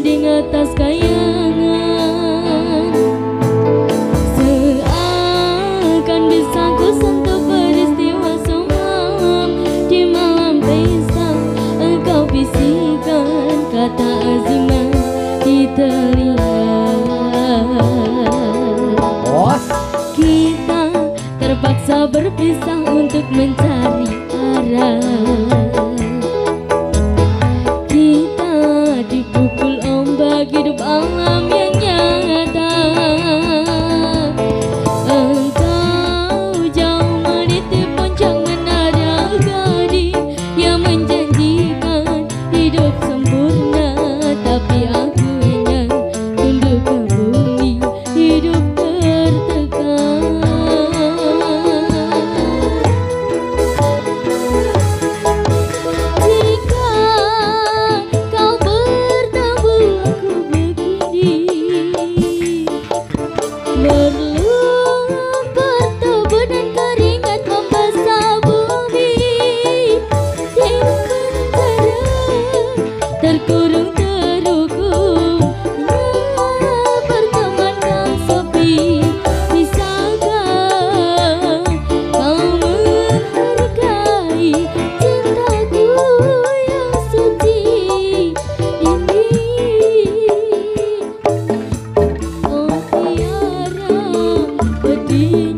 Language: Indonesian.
Di atas kayangan. Seakan bisa ku sentuh peristiwa semalam. Di malam pesta engkau bisikan kata azimah di telinga. Kita terpaksa berpisah untuk mencari arah. की